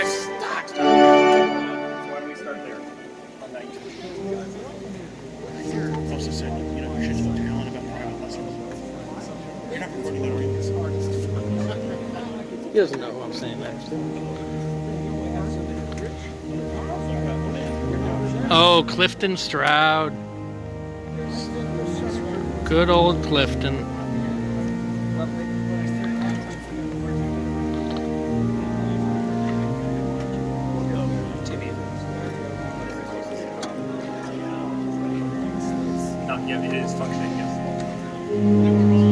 So why don't we start there on 19? Also said, you know, you should talk to Alan about private lessons. You're not recording that, are? He doesn't know who I'm saying that. Oh, Clifton Stroud. Good old Clifton. yeah, it is functioning, yes.